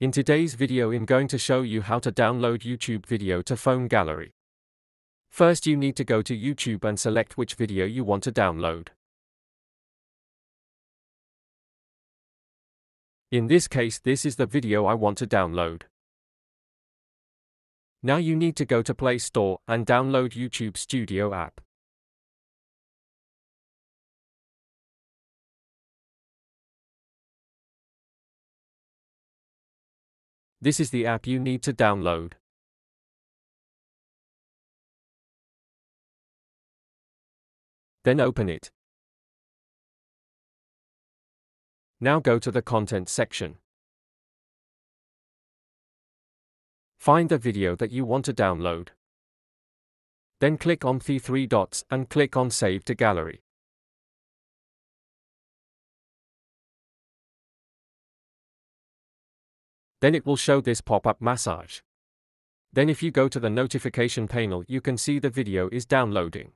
In today's video I'm going to show you how to download YouTube video to phone gallery. First you need to go to YouTube and select which video you want to download. In this case this is the video I want to download. Now you need to go to Play Store and download YouTube Studio app. This is the app you need to download. Then open it. Now go to the content section. Find the video that you want to download. Then click on the three dots and click on Save to Gallery. Then it will show this pop-up massage. Then if you go to the notification panel you can see the video is downloading.